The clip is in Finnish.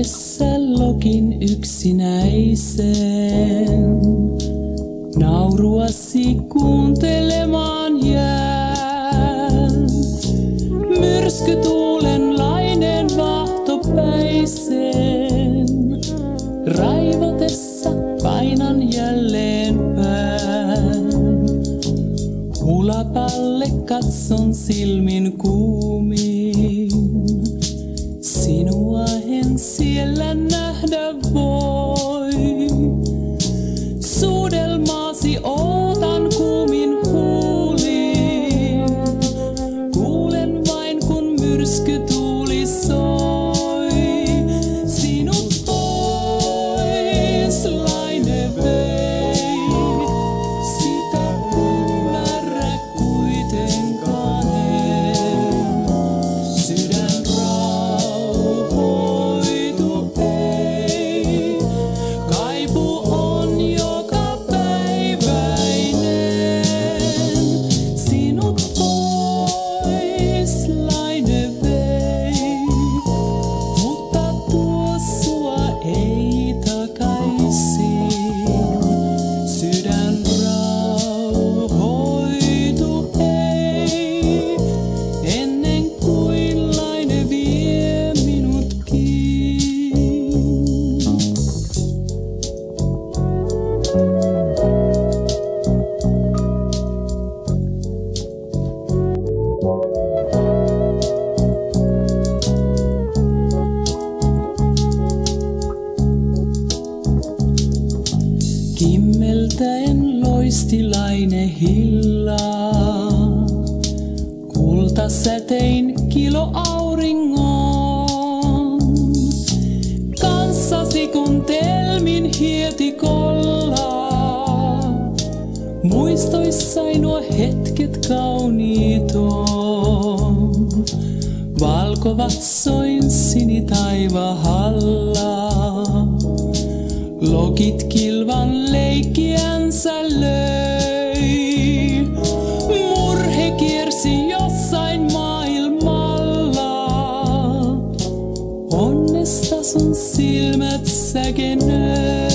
Edessä lokin yksinäisen. Nauruasi kuuntelemaan jään. Myrskytuulen lainen vahtopäisen. Raivotessa painan jälleen pään. Hulapalle katson silmin kuumiin. Episode. Kimmeltäen loistilaine hillaa. Kultasätein kilo auringon. Kanssasi kun telmin hietikolla. Muistoissai nuo hetket kauniit on. Valkovatsoin sinitaivahalla. Lokit kilvan Nasıl silmet segene